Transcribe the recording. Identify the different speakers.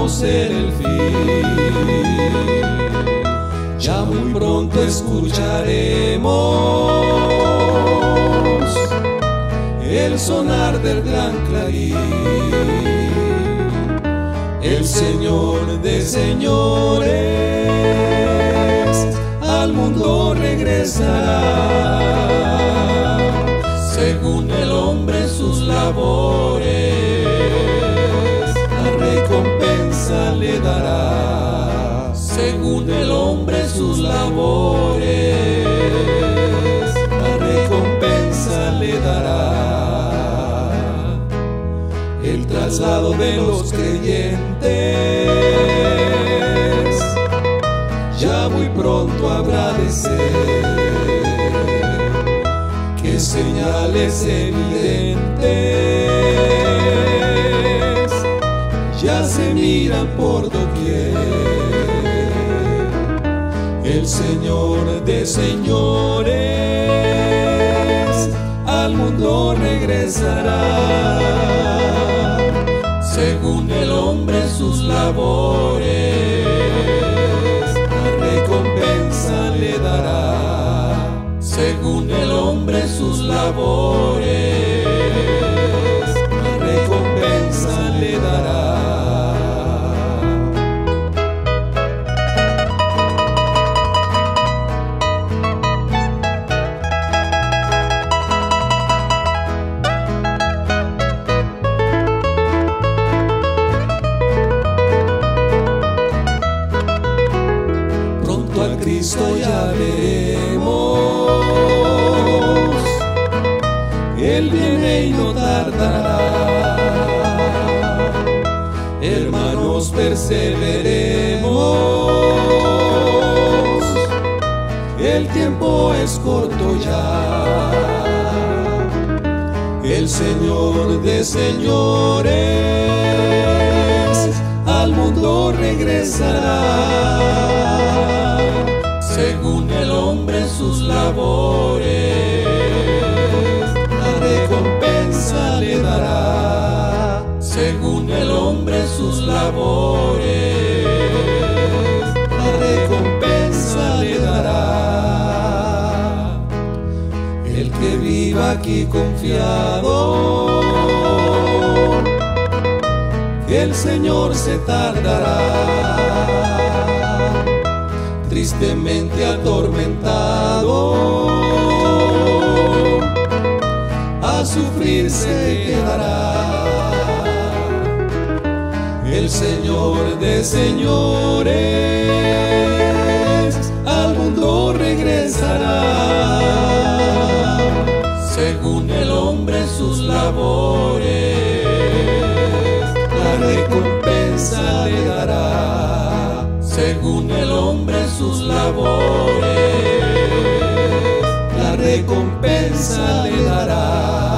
Speaker 1: conocer el fin. Ya muy pronto escucharemos el sonar del gran clarín. El Señor de señores al mundo regresará según el hombre sus labores le dará según el hombre sus labores. La recompensa le dará. El traslado de los creyentes ya muy pronto habrá de ser. Que señales evidentes se miran por doquier. El Señor de señores al mundo regresará, según el hombre sus labores, la recompensa le dará, según el hombre sus labores. Cristo ya veremos. Él viene y no tardará. Hermanos, perseveremos. El tiempo es corto ya. El Señor de señores al mundo regresará según el hombre sus labores, la recompensa le dará, según el hombre sus labores, la recompensa le dará. El que viva aquí confiado, que el Señor se tardará tristemente atormentado, a sufrir se quedará. El Señor de señores al mundo regresará, según el hombre sus labores, la recompensa le dará, sus labores, la recompensa le dará.